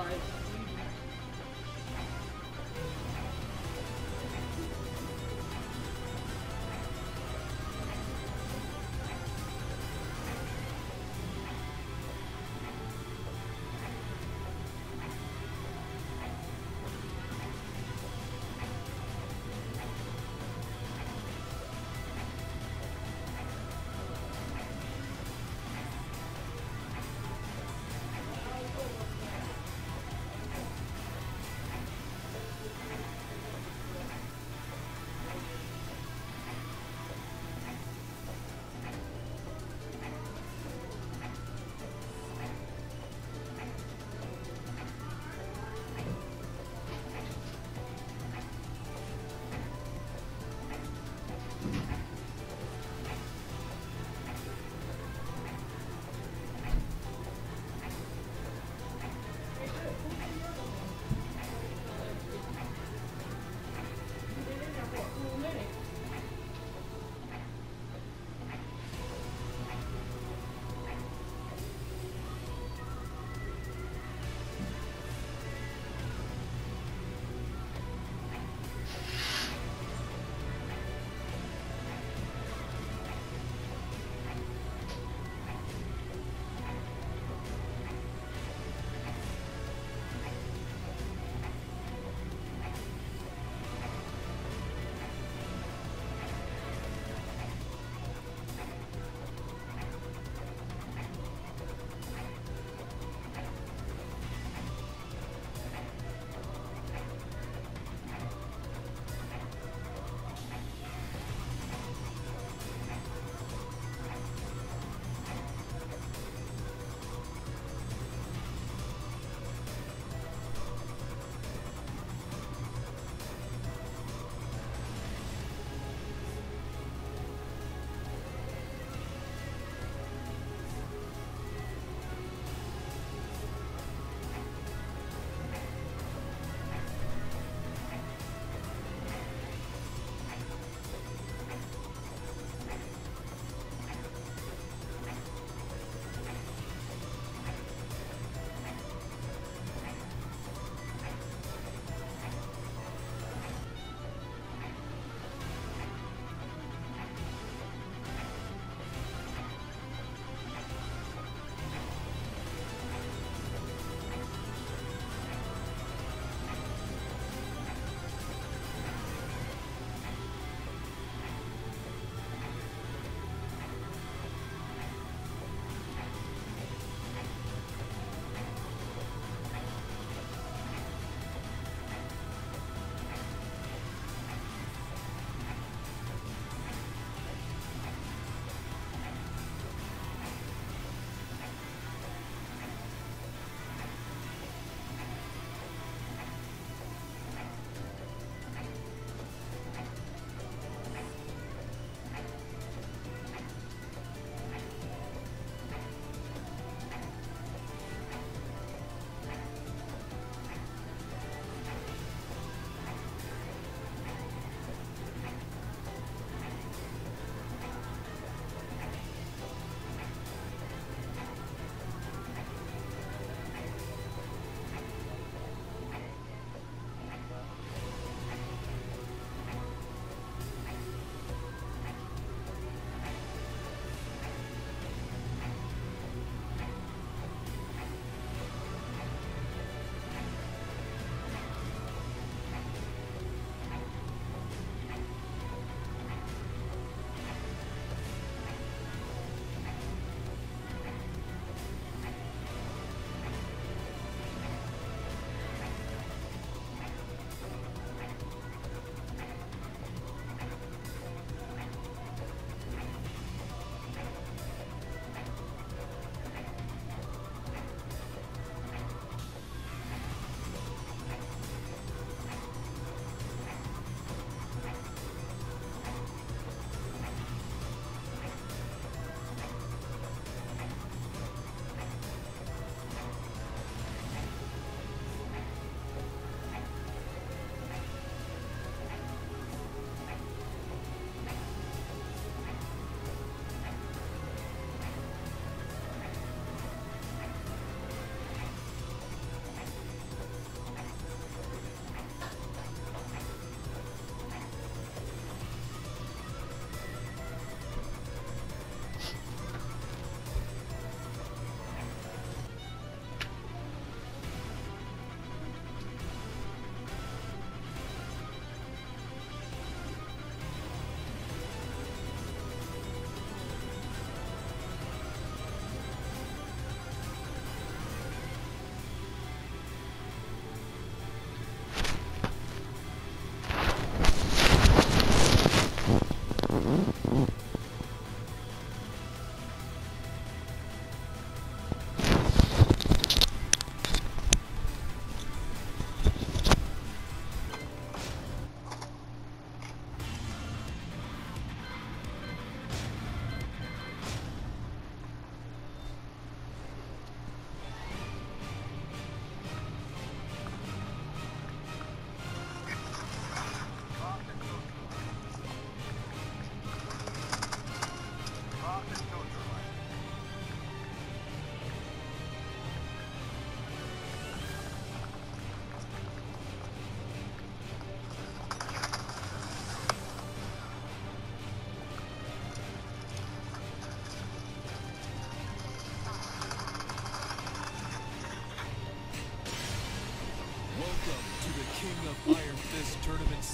Bye.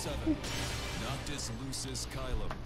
7, Noctis Lucis Caelum.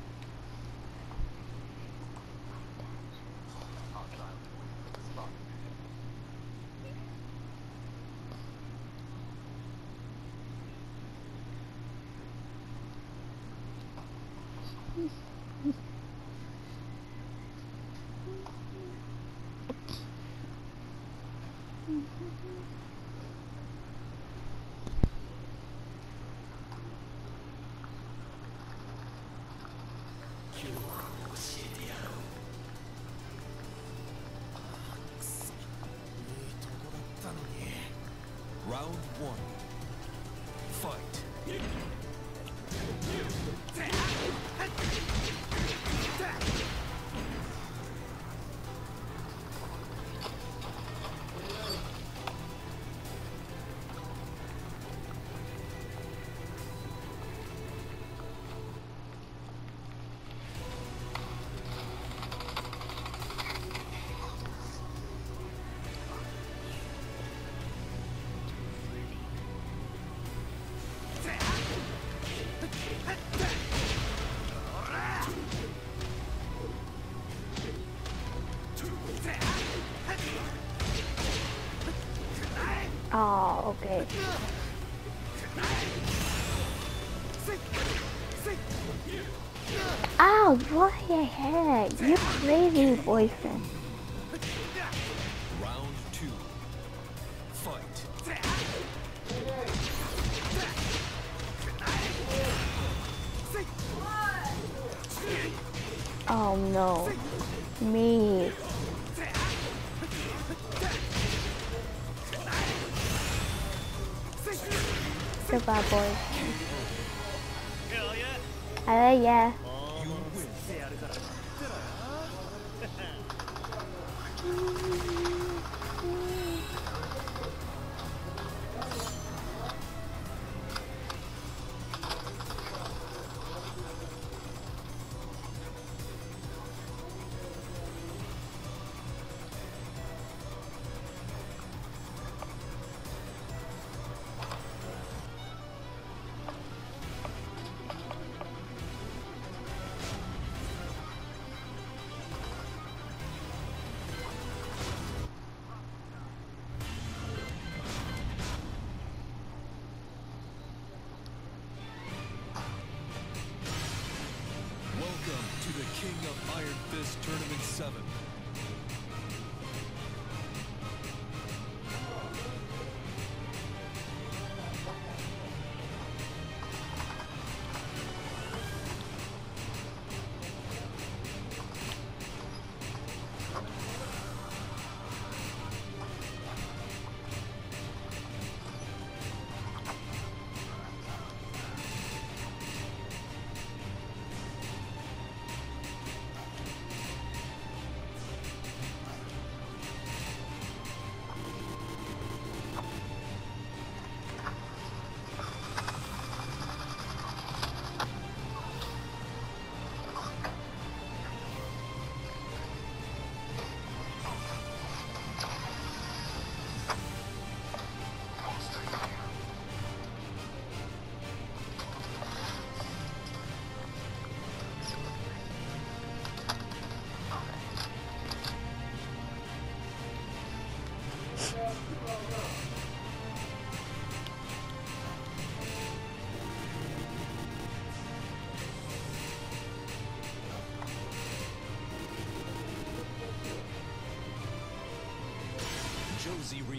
Oh. Ow, what the heck? You crazy boyfriend. Round two. Fight. Oh no. Me. Goodbye, boy. Uh, yeah. You win.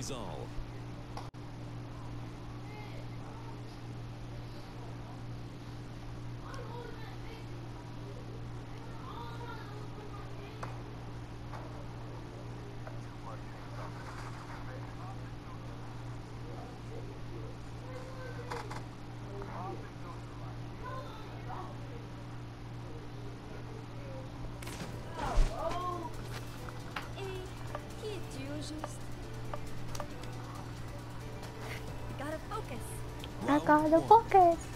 Josie got the one.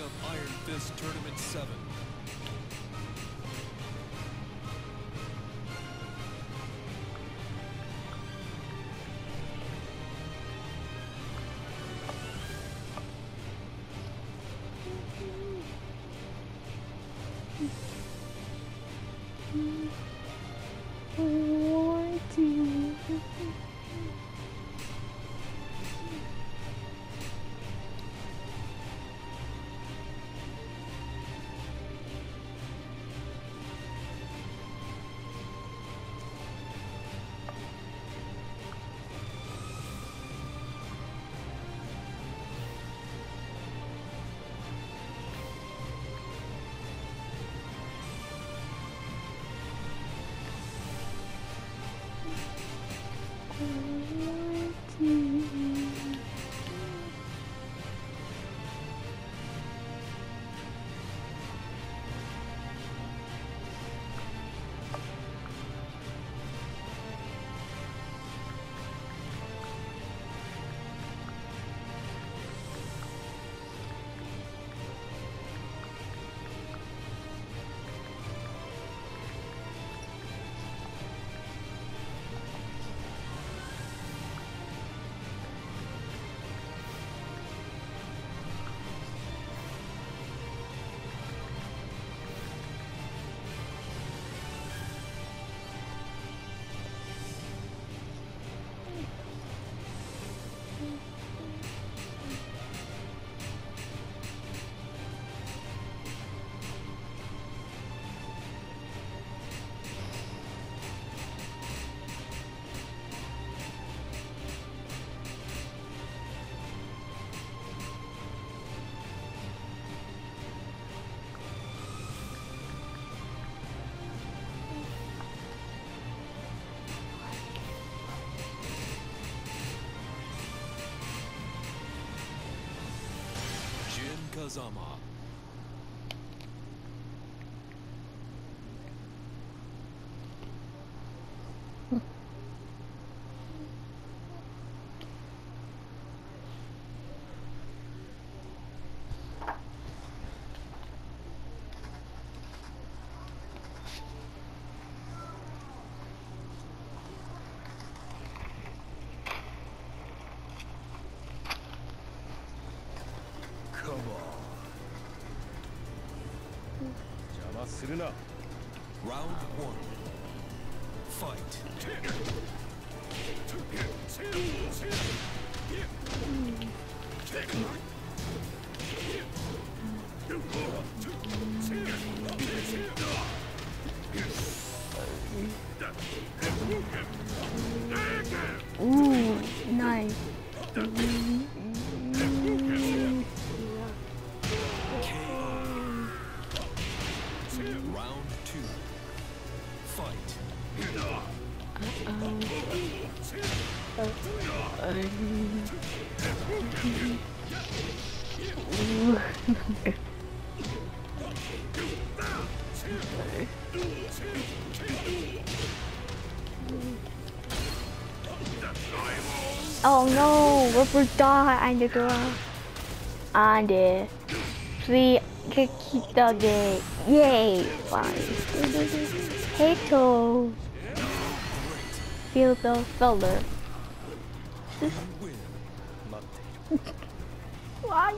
Of Iron Fist Tournament 7. Jin Kazama. Come on. 邪魔するな Round one. Fight. Ooh, nice. We're done and the door. And uh, we can keep the game. Yay! Fine. Hey, toe. Feel the filler. Why?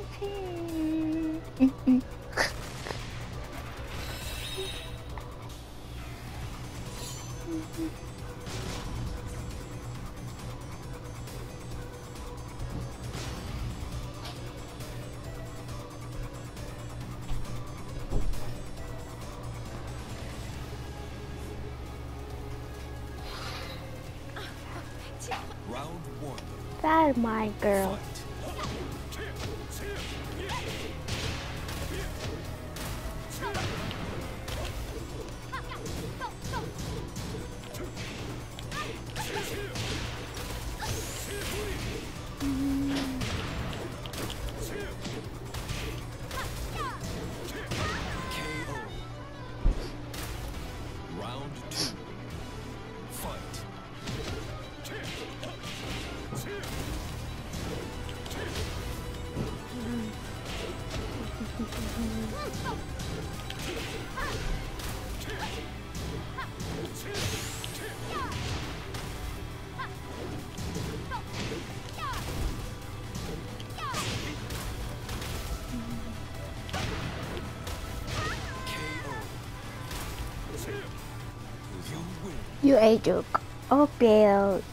You a joke. Oh, Bill.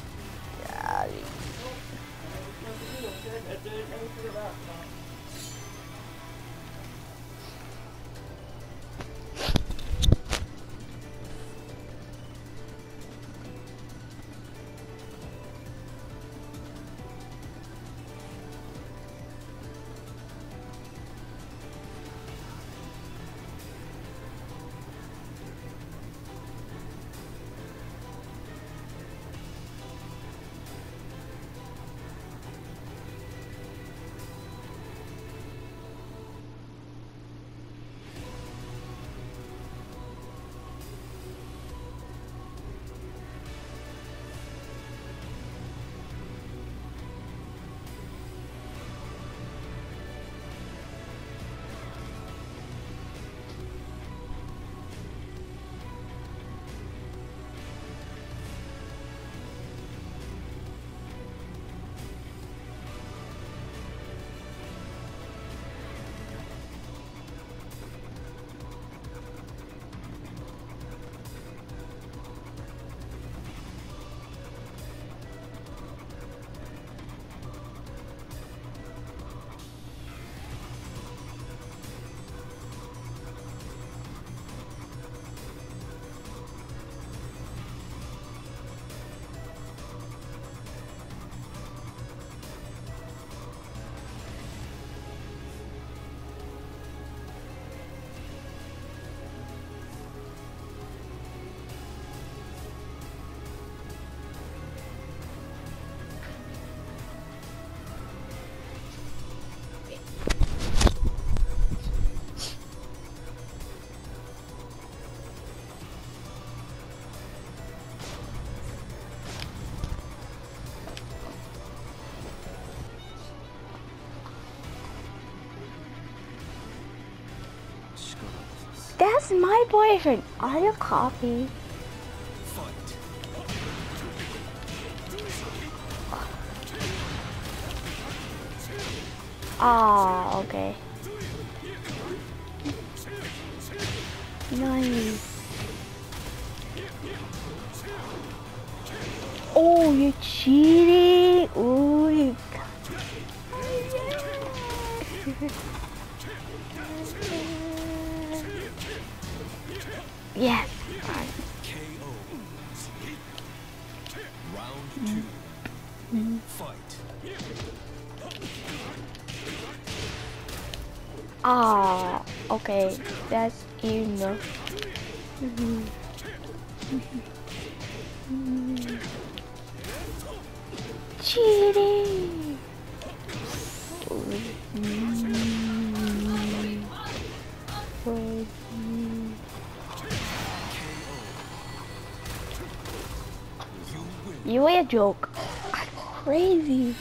That's my boyfriend. Are you coffee? you a joke. I'm crazy.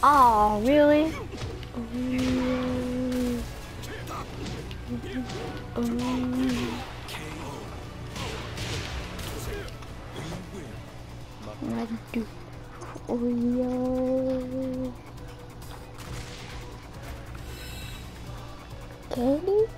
Oh, really? What do? Katie?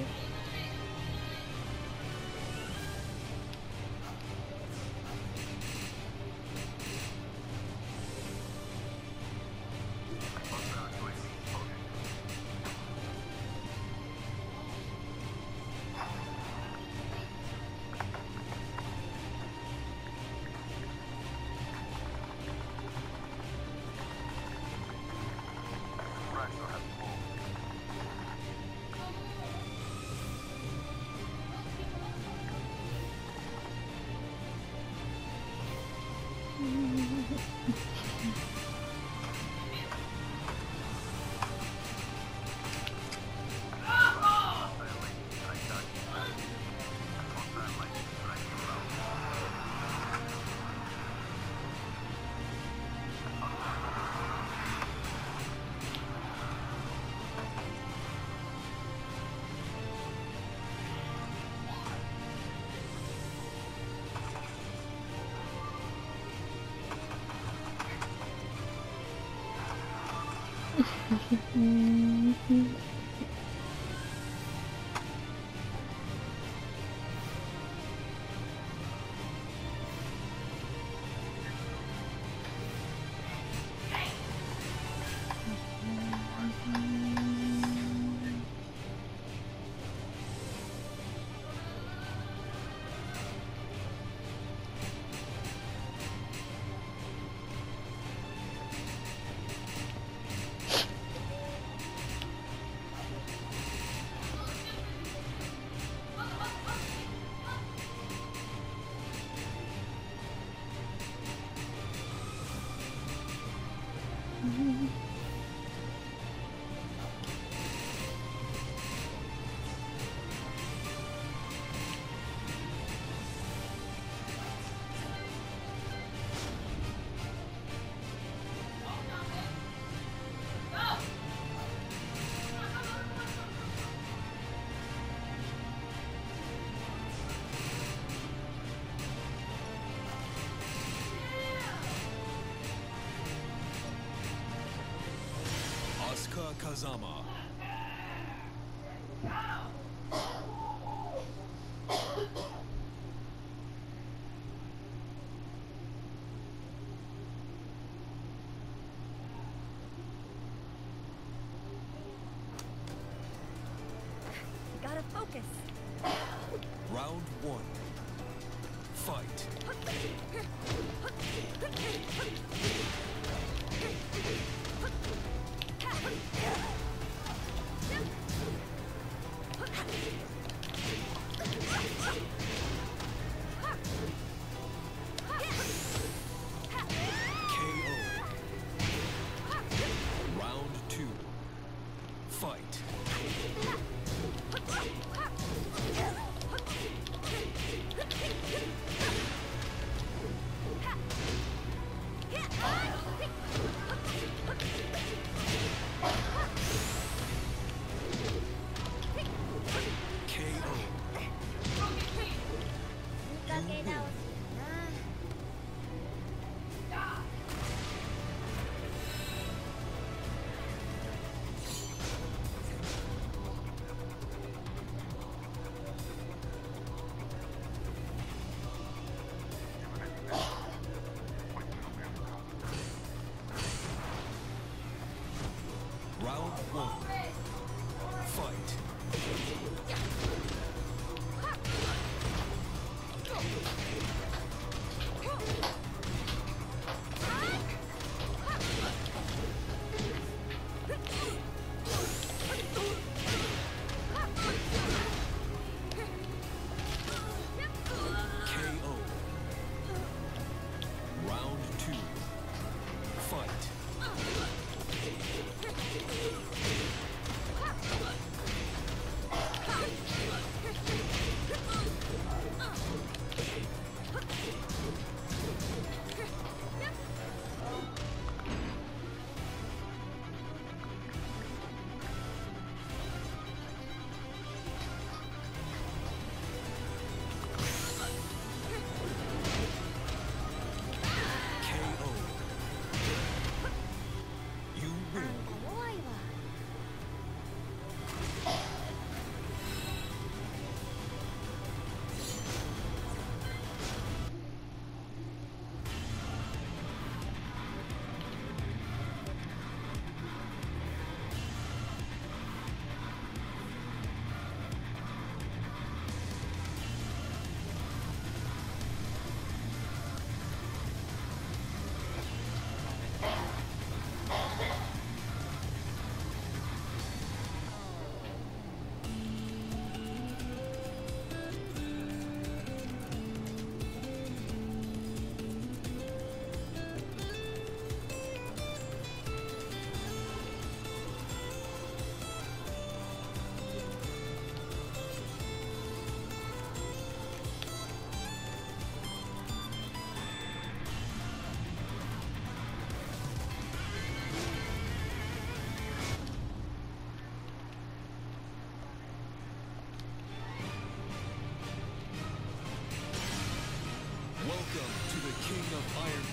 Mm-hmm. Kazama.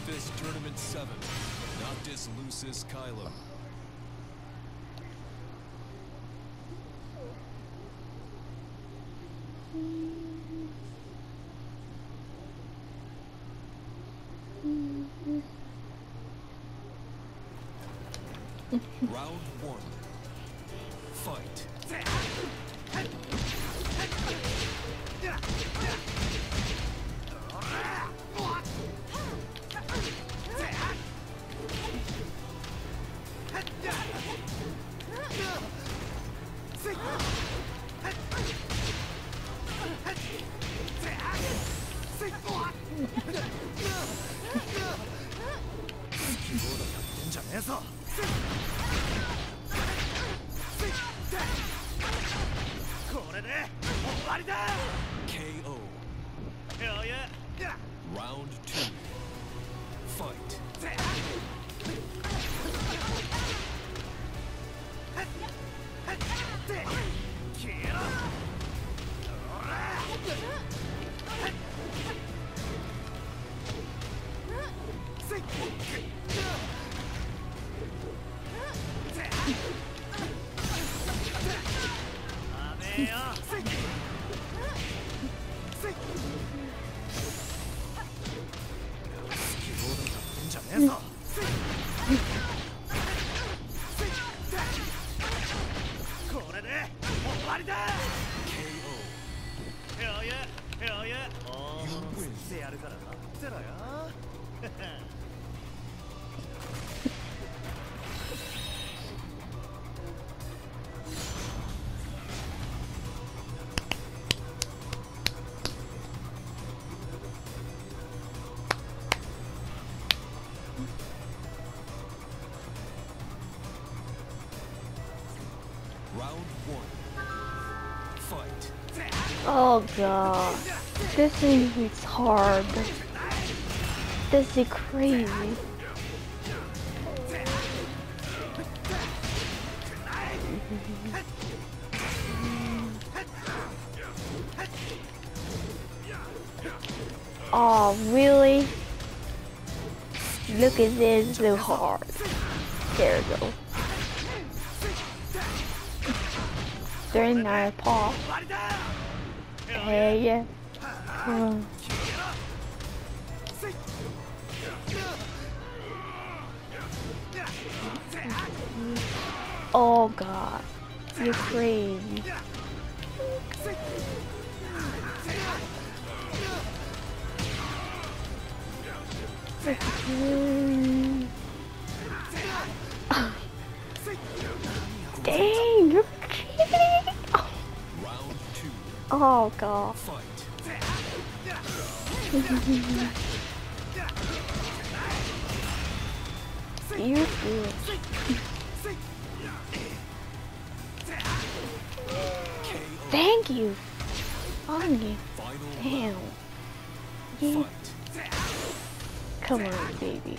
Fist Tournament 7, Noctis Lucis Caelum. Oh god. This is hard. This is crazy. oh, really? Look at this, so hard. There we go. Very nice paw. Hey. Oh. oh god. crazy. Damn. Oh god. you fool. Thank you. On you. Damn. Yeah. Come on, baby.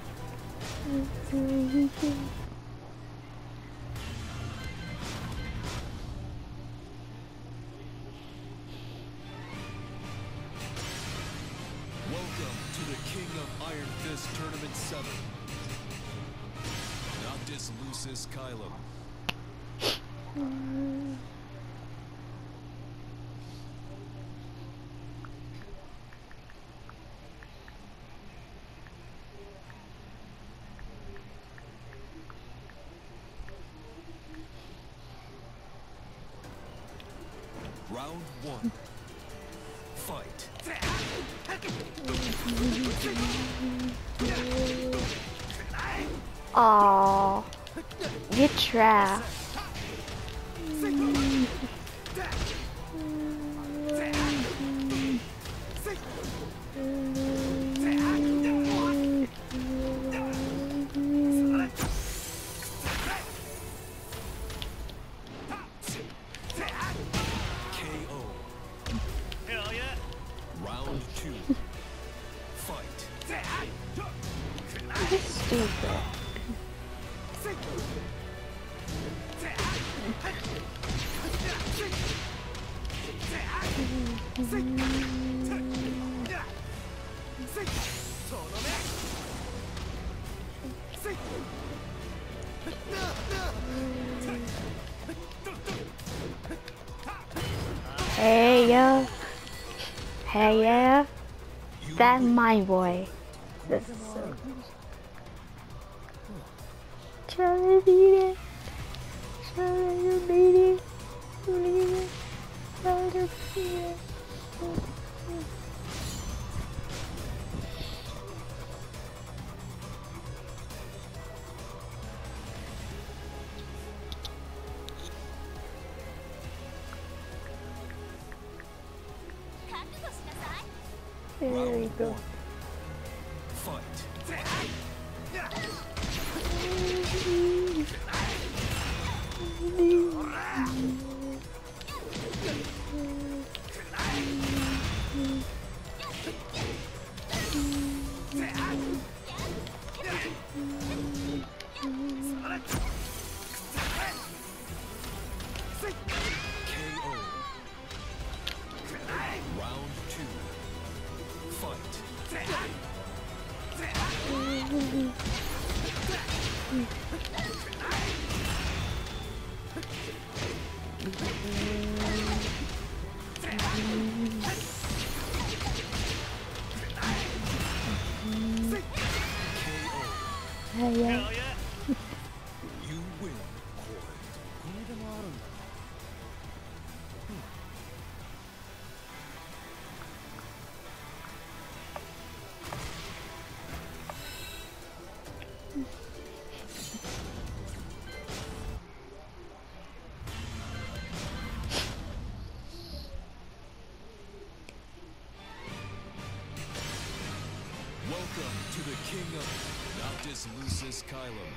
that my boy? This is so Charlie Hum. the king of Noctis Lucis Caelum.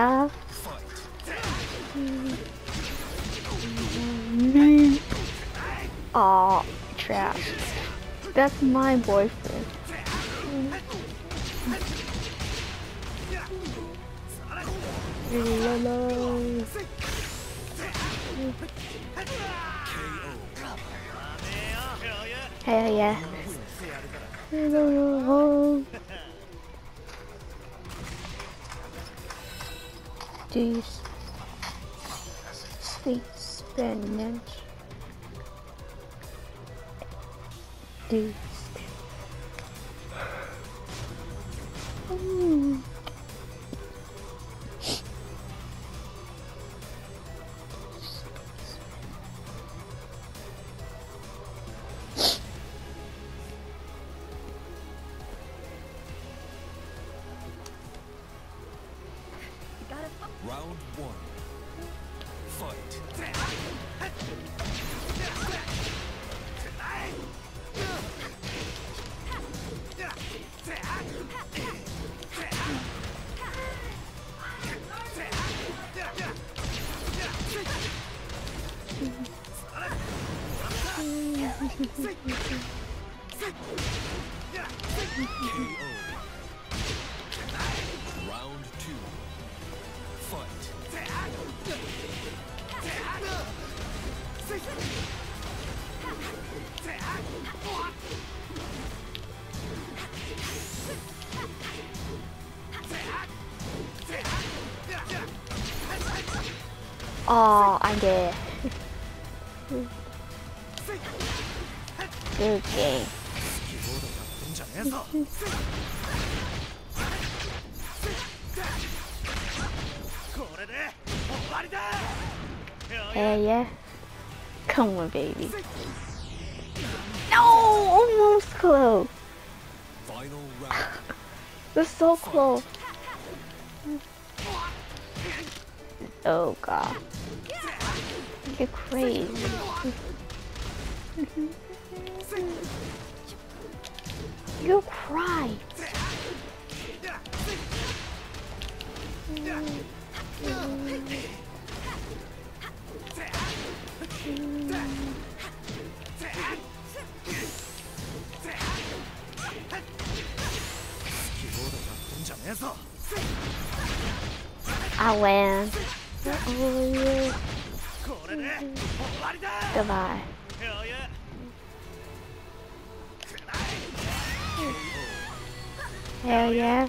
yeah. Aw, trash. That's my boyfriend. Hell yeah. these spinach. These Yeah, yeah. Come on, baby. No! Almost close. Final round. We're so close. Oh god. You're crazy. You cry. I win. Oh, yeah. Goodbye. Hell yeah.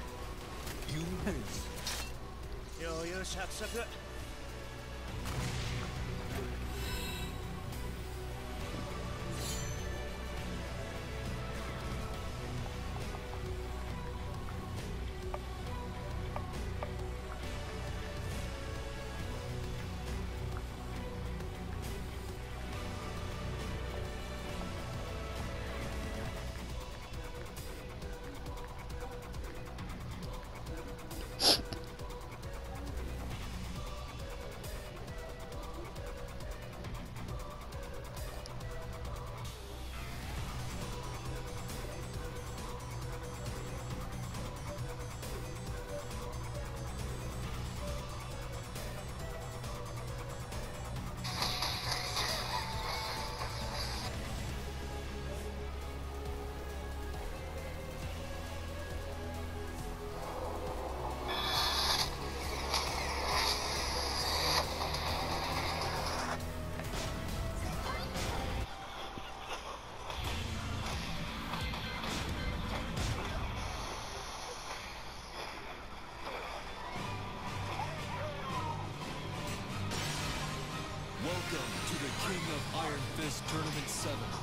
King of Iron Fist Tournament 7.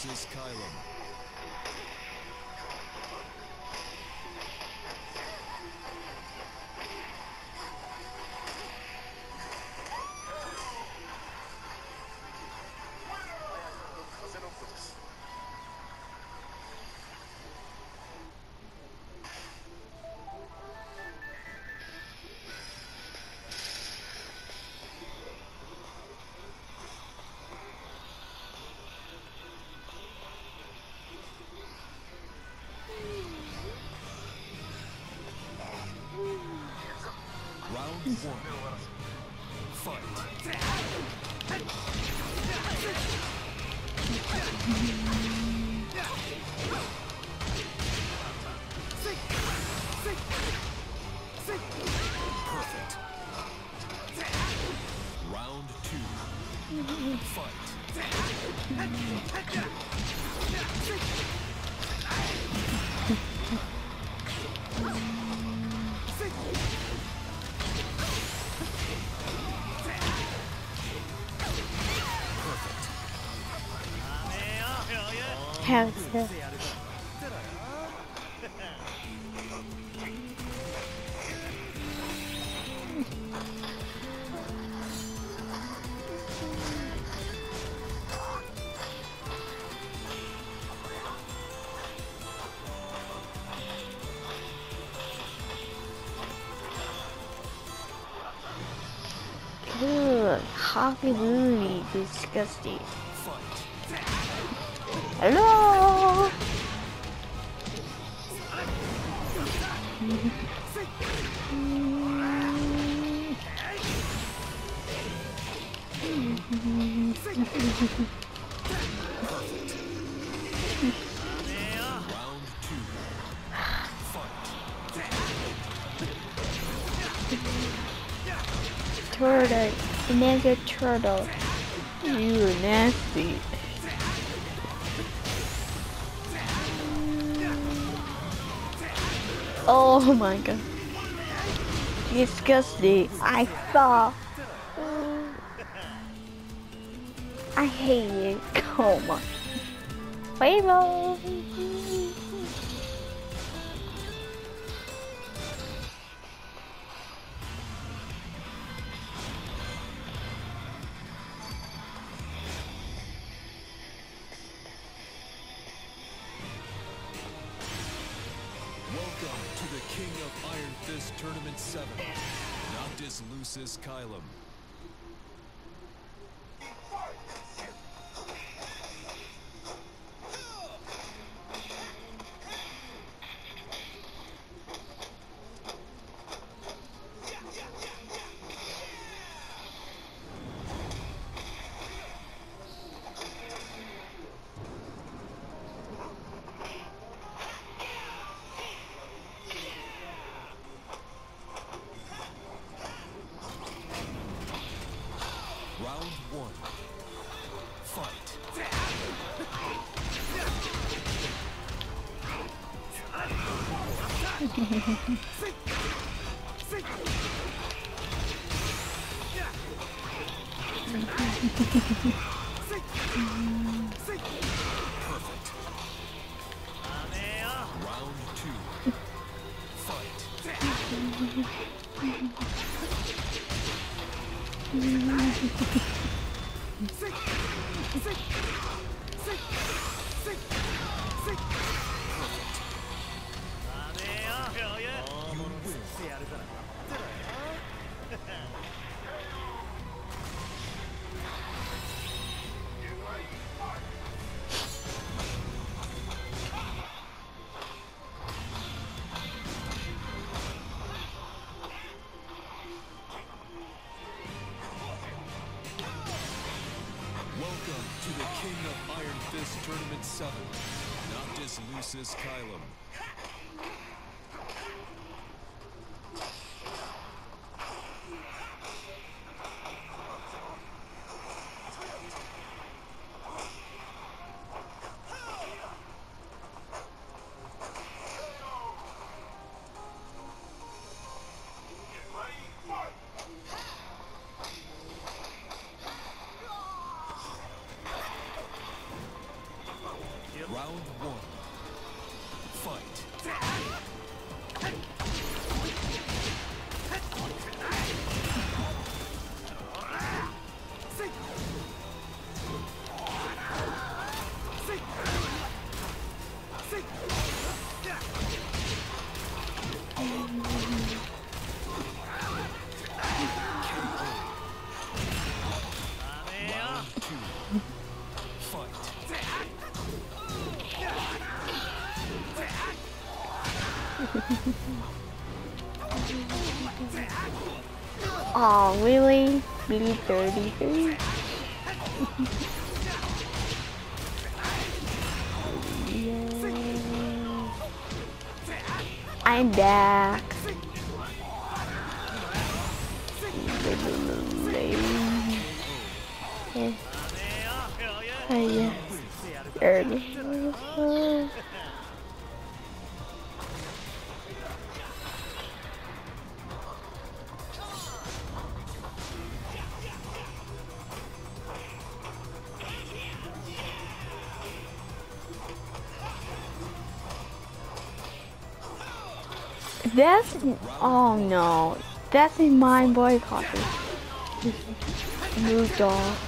This is Caelum. Absolutely disgusting. Hello. Round Fight. Turtle. Ninja turtle. You nasty. Oh my god. Disgusting. I saw. I hate it. Come on. Rainbow. Lucis Yeah. Tournament 7. Noctis Lucis Caelum. Oh, really? Really 33? Yeah. I'm back. Yeah. Oh, yeah. Oh no, that's a in my coffee. Moved off.